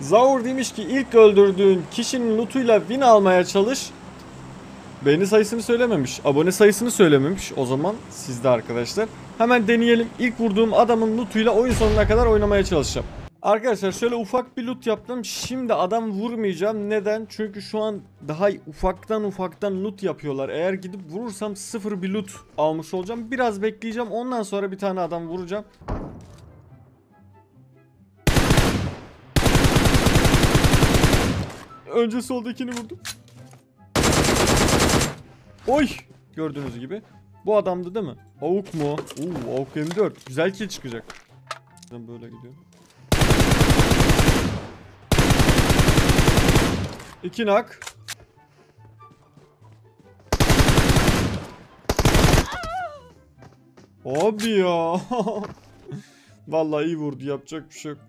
Zaur demiş ki ilk öldürdüğün kişinin lootuyla win almaya çalış. Beğeni sayısını söylememiş. Abone sayısını söylememiş. O zaman sizde arkadaşlar. Hemen deneyelim. İlk vurduğum adamın lootuyla oyun sonuna kadar oynamaya çalışacağım. Arkadaşlar şöyle ufak bir loot yaptım. Şimdi adam vurmayacağım. Neden? Çünkü şu an daha ufaktan ufaktan loot yapıyorlar. Eğer gidip vurursam sıfır bir loot almış olacağım. Biraz bekleyeceğim. Ondan sonra bir tane adam vuracağım. Önce soldakini vurdum. Oy! Gördüğünüz gibi. Bu adamdı değil mi? Avuk mu? Oo, Avuk M4. Güzel kill çıkacak. Ben böyle gidiyorum. İki nak. Abi ya. Vallahi iyi vurdu. Yapacak bir şey yok.